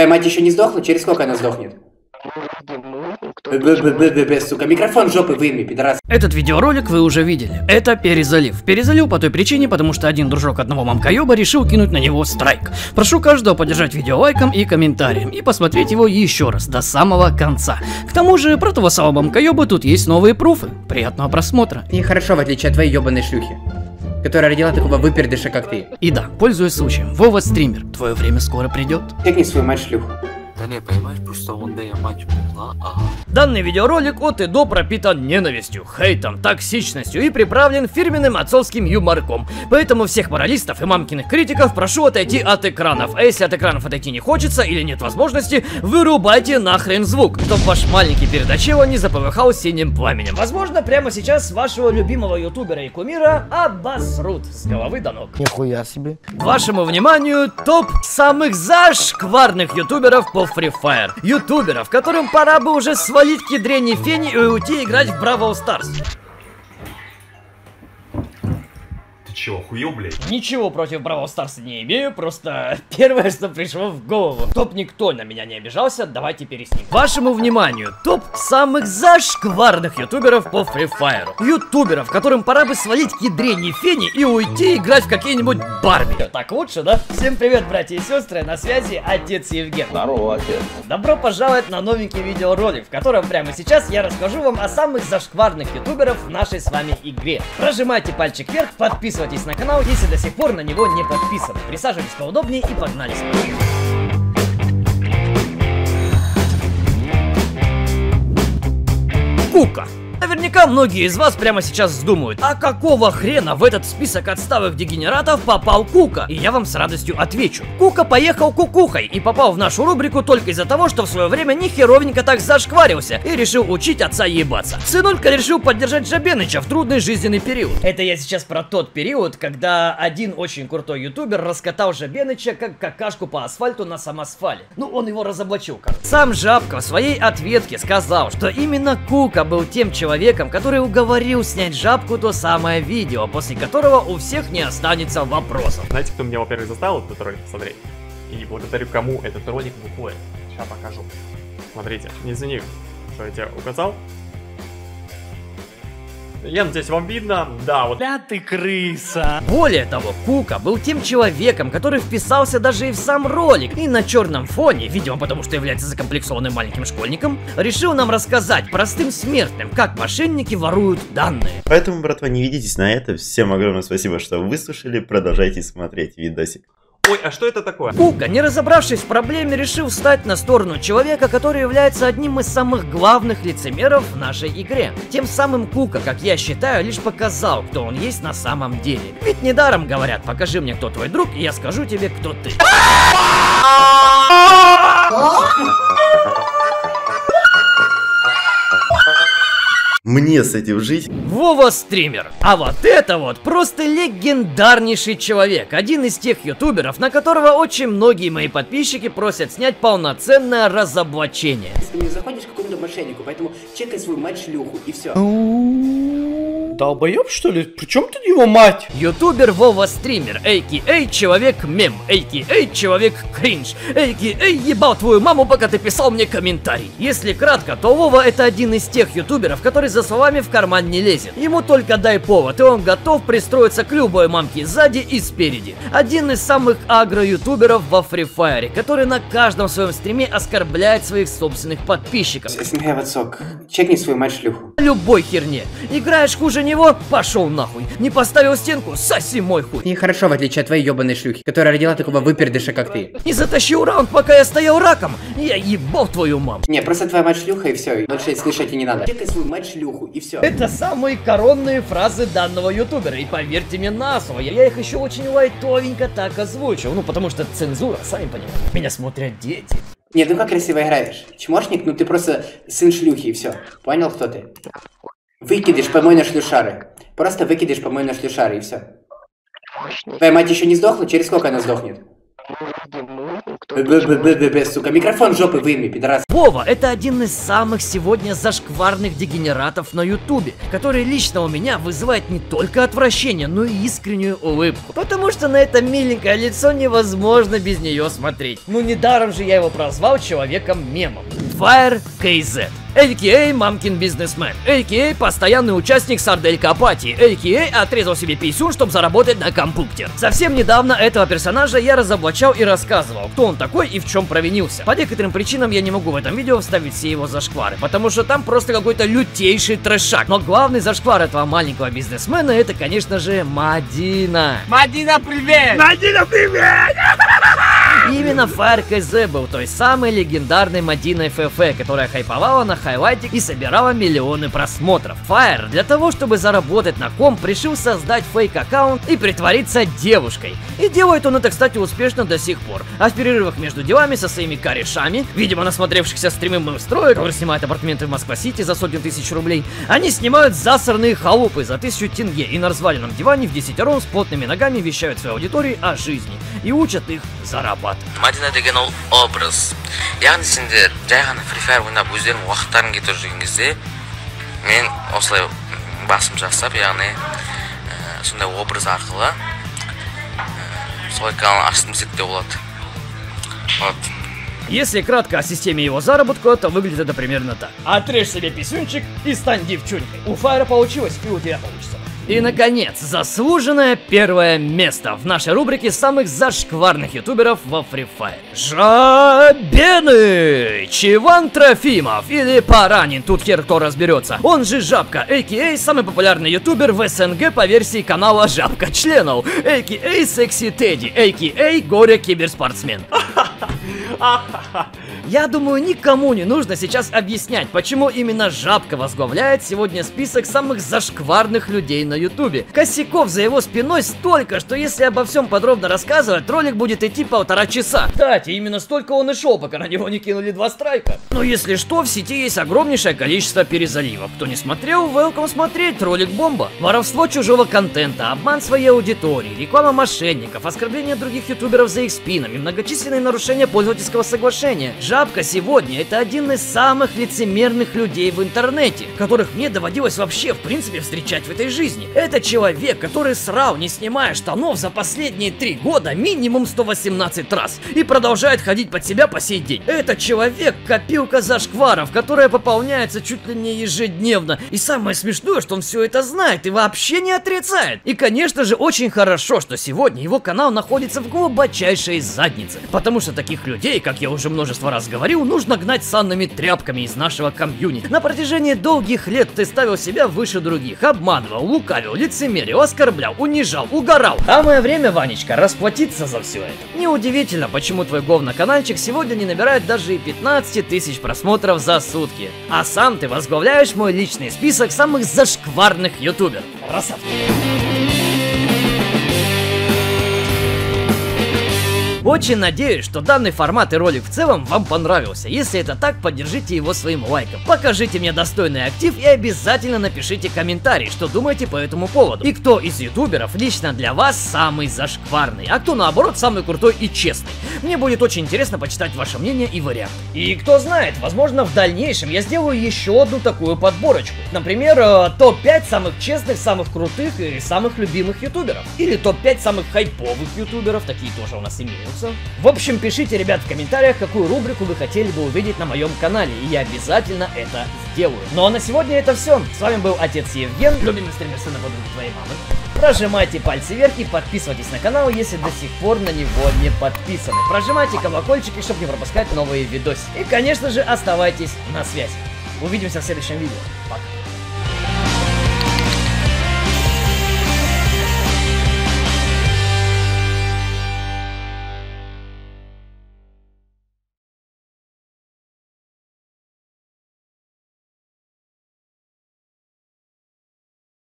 Твоя мать еще не сдохла? Через сколько она сдохнет? Б-б-б-б-б, сука, микрофон в жопы выми, пидорас. Этот видеоролик вы уже видели. Это перезалив. Перезалил по той причине, потому что один дружок одного мамкоеба решил кинуть на него страйк. Прошу каждого поддержать видео лайком и комментарием, и посмотреть его еще раз, до самого конца. К тому же, про того самого мамкоеба тут есть новые пруфы. Приятного просмотра. И хорошо, в отличие от твоей ебаной шлюхи, которая родила такого выпердыша, как ты. И да, пользуясь случаем, Вова стример, твое время скоро придет. Тыкни свою мать шлюху. Да не, понимаешь, просто он да я мать умерла, ага. Данный видеоролик от и до пропитан ненавистью, хейтом, токсичностью и приправлен фирменным отцовским юморком. Поэтому всех моралистов и мамкиных критиков прошу отойти от экранов. А если от экранов отойти не хочется или нет возможности, вырубайте нахрен звук, чтоб ваш маленький передачево не заполыхал синим пламенем. Возможно, прямо сейчас вашего любимого ютубера и кумира обосрут с головы до ног. Нихуя себе. Вашему вниманию топ самых зашкварных ютуберов по Free Fire. Ютуберов, которым пора бы уже свалить к ядрене фени и уйти играть в Бравл Старс. Чего, охуел, блядь? Ничего против Бравл Старса не имею, просто первое, что пришло в голову. Топ никто на меня не обижался, давайте пересним. Вашему вниманию, топ самых зашкварных ютуберов по Free Fire. Ютуберов, которым пора бы свалить к ядрене фени и уйти играть в какие-нибудь Барби. Так лучше, да? Всем привет, братья и сестры, на связи отец Евген. Здорово, отец. Добро пожаловать на новенький видеоролик, в котором прямо сейчас я расскажу вам о самых зашкварных ютуберов в нашей с вами игре. Прожимайте пальчик вверх, подписывайтесь на канал, если до сих пор на него не подписаны. Присаживайтесь поудобнее и погнали смотреть. Наверняка многие из вас прямо сейчас думают, а какого хрена в этот список отставых дегенератов попал Кука? И я вам с радостью отвечу. Кука поехал кукухой и попал в нашу рубрику только из-за того, что в свое время нехеровенько так зашкварился и решил учить отца ебаться. Сынулька решил поддержать Жабеныча в трудный жизненный период. Это я сейчас про тот период, когда один очень крутой ютубер раскатал Жабеныча как какашку по асфальту на самосфале. Ну, он его разоблачил, короче. Сам Жабка в своей ответке сказал, что именно Кука был тем человеком, который уговорил снять Жабку то самое видео, после которого у всех не останется вопросов. Знаете, кто меня, во-первых, заставил этот ролик посмотреть? И благодарю кому этот ролик выходит. Сейчас покажу. Смотрите, не извини, что я тебе указал. Я надеюсь, вам видно. Да, вот Бля ты крыса. Более того, Кука был тем человеком, который вписался даже и в сам ролик, и на черном фоне, видимо потому что является закомплексованным маленьким школьником, решил нам рассказать простым смертным, как мошенники воруют данные. Поэтому, братва, не ведитесь на это. Всем огромное спасибо, что выслушали. Продолжайте смотреть видосик. Ой, а что это такое? Кука, не разобравшись в проблеме, решил встать на сторону человека, который является одним из самых главных лицемеров в нашей игре. Тем самым Кука, как я считаю, лишь показал, кто он есть на самом деле. Ведь недаром говорят, покажи мне, кто твой друг, и я скажу тебе, кто ты. Мне с этим жить. Вова стример. А вот это вот просто легендарнейший человек. Один из тех ютуберов, на которого очень многие мои подписчики просят снять полноценное разоблачение. Ты не заходишь к какому-то мошеннику, поэтому чекай свою мать шлюху и все. Долбоеб что ли? При чем тут его мать? Ютубер Вова стример, а.к.а. человек мем, а.к.а. человек кринж, а.к.а. ебал твою маму, пока ты писал мне комментарий. Если кратко, то Вова это один из тех ютуберов, который за словами в карман не лезет. Ему только дай повод, и он готов пристроиться к любой мамке сзади и спереди. Один из самых агро-ютуберов во Free Fire, который на каждом своем стриме оскорбляет своих собственных подписчиков. Чекни свою мать шлюху. Любой херне. Играешь хуже него? Пошел нахуй. Не поставил стенку? Соси мой хуй. И хорошо, в отличие от твоей ебаной шлюхи, которая родила такого выпердыша, как ты. Не затащил раунд, пока я стоял раком. Я ебал твою маму. Не, просто твоя мать шлюха и все. Больше слышать и не надо. Чекай свою мать шлюху и все. Это самые коронные фразы данного ютубера, и поверьте мне на слово, я их еще очень лайтовенько так озвучил, ну потому что цензура, сами понимаете, меня смотрят дети. Не, ну как красиво играешь. Чмошник, ну ты просто сын шлюхи и все. Понял, кто ты? Выкидыш помойно шлюшары. Просто выкидыш помойно шлюшары и все. Твоя мать еще не сдохла? Через сколько она сдохнет? Б-б-б-б-б, сука, микрофон жопы выми, пидорас. Вова – это один из самых сегодня зашкварных дегенератов на ютубе, который лично у меня вызывает не только отвращение, но и искреннюю улыбку. Потому что на это миленькое лицо невозможно без нее смотреть. Ну недаром же я его прозвал человеком-мемом. Fire KZ. А.К.А. мамкин бизнесмен. А.К.А. постоянный участник сарделька апатии. А.К.А. отрезал себе писюн, чтобы заработать на компьютер. Совсем недавно этого персонажа я разоблачал и рассказывал, кто он такой и в чем провинился. По некоторым причинам я не могу в этом видео вставить все его зашквары, потому что там просто какой-то лютейший трэшак. Но главный зашквар этого маленького бизнесмена это, конечно же, Мадина. Мадина, привет! И Именно Fire KZ был той самой легендарной Мадиной ФФ, которая хайповала на хайлайте и собирала миллионы просмотров. Fire для того, чтобы заработать на комп, решил создать фейк-аккаунт и притвориться девушкой. И делает он это, кстати, успешно до сих пор. А в перерывах между делами со своими корешами, видимо насмотревшихся стримы моих строек, который снимает апартаменты в Москва-Сити за сотню тысяч рублей, они снимают засранные халупы за тысячу тенге и на разваленном диване в десятером с потными ногами вещают своей аудитории о жизни и учат их зарабатывать мадина деген ол образ яғни сендер жай ғана фри фаер ойнап өздерің уақыттарын кетіріп жүрген кезде мен осылай м, басым жасап яғни ә, сондай образ арқылы ә, солай канал ашқым келеді де болады вот Если кратко о системе его заработка, то выглядит это примерно так. Отрежь себе писюнчик и стань девчонкой. У Файра получилось, и у тебя получится. И, наконец, заслуженное первое место в нашей рубрике самых зашкварных ютуберов во Free Fire. Жабены! Чиван Трофимов или Паранин, тут хер кто разберется. Он же Жабка, а.к.а. самый популярный ютубер в СНГ по версии канала Жабка Членов, а.к.а. Секси Тедди, а.к.а. Горе Киберспортсмен. Я думаю, никому не нужно сейчас объяснять, почему именно Жабка возглавляет сегодня список самых зашкварных людей на Ютубе. Косяков за его спиной столько, что если обо всем подробно рассказывать, ролик будет идти полтора часа. Кстати, именно столько он и шел, пока на него не кинули два страйка. Но если что, в сети есть огромнейшее количество перезаливов. Кто не смотрел, welcome смотреть, ролик бомба. Воровство чужого контента, обман своей аудитории, реклама мошенников, оскорбление других ютуберов за их спинами, многочисленные нарушения пользовательского соглашения. Жабка сегодня это один из самых лицемерных людей в интернете, которых мне доводилось вообще в принципе встречать в этой жизни. Это человек, который срал, не снимая штанов за последние три года минимум 118 раз и продолжает ходить под себя по сей день. Это человек копилка зашкваров, которая пополняется чуть ли не ежедневно. И самое смешное, что он все это знает и вообще не отрицает. И конечно же очень хорошо, что сегодня его канал находится в глубочайшей заднице. Потому что таких людей, как я уже множество раз говорил, нужно гнать санными тряпками из нашего комьюнити. На протяжении долгих лет ты ставил себя выше других, обманывал, лукавил, лицемерил, оскорблял, унижал, угорал. Самое время, Ванечка, расплатиться за все это. Неудивительно, почему твой говно-канальчик сегодня не набирает даже и 15 тысяч просмотров за сутки. А сам ты возглавляешь мой личный список самых зашкварных ютуберов. Красавчик. Очень надеюсь, что данный формат и ролик в целом вам понравился. Если это так, поддержите его своим лайком. Покажите мне достойный актив и обязательно напишите комментарий, что думаете по этому поводу. И кто из ютуберов лично для вас самый зашкварный, а кто наоборот самый крутой и честный. Мне будет очень интересно почитать ваше мнение и варианты. И кто знает, возможно в дальнейшем я сделаю еще одну такую подборочку. Например, э, топ-5 самых честных, самых крутых и самых любимых ютуберов. Или топ-5 самых хайповых ютуберов, такие тоже у нас имеются. В общем, пишите, ребят, в комментариях, какую рубрику вы хотели бы увидеть на моем канале, и я обязательно это сделаю. Ну а на сегодня это все. С вами был отец Евген, любимый стример сына подруги твоей мамы. Прожимайте пальцы вверх и подписывайтесь на канал, если до сих пор на него не подписаны. Прожимайте колокольчики, чтобы не пропускать новые видосы. И, конечно же, оставайтесь на связи. Увидимся в следующем видео. Пока.